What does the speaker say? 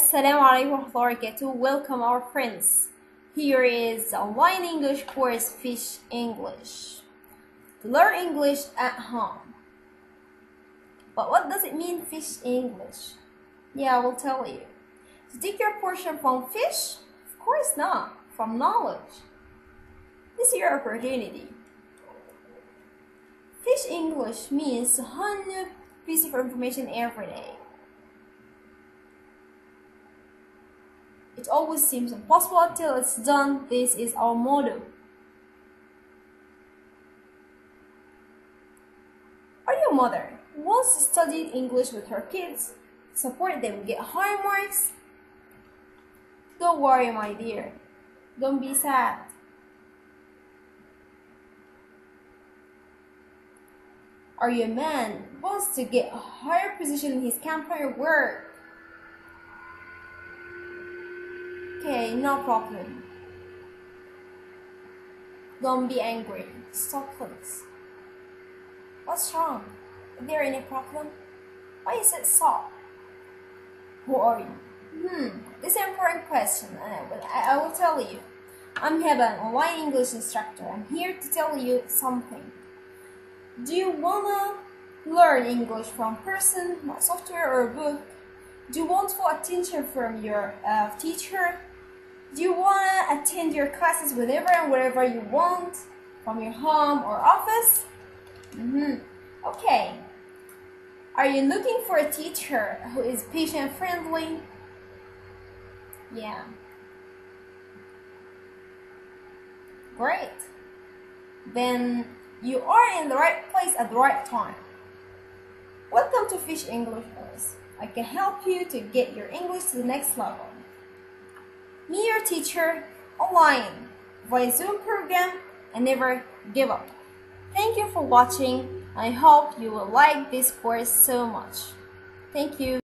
Assalamu alaikum warahmatullahi. Welcome our friends. Here is online English course Fish English. To learn English at home. But what does it mean Fish English? Yeah, I will tell you. To take your portion from fish? Of course not. From knowledge. This is your opportunity. Fish English means 100 piece of information every day. It always seems impossible until it's done. This is our motto. Are you a mother wants to study English with her kids? Support them get high marks? Don't worry, my dear. Don't be sad. Are you a man wants to get a higher position in his or work? Okay, no problem. Don't be angry. Stop, please. What's wrong? Is there any problem? Why is it so? Who are you? Hmm, this is an important question, but I, I will tell you. I'm Heba, an online English instructor. I'm here to tell you something. Do you wanna learn English from person, software, or book? Do you want full attention from your uh, teacher? Do you want to attend your classes whenever and wherever you want, from your home or office? Mm-hmm. Okay. Are you looking for a teacher who is patient friendly? Yeah. Great. Then you are in the right place at the right time. Welcome to Fish English. I can help you to get your English to the next level. Your teacher online Zoom program and never give up. Thank you for watching. I hope you will like this course so much. Thank you.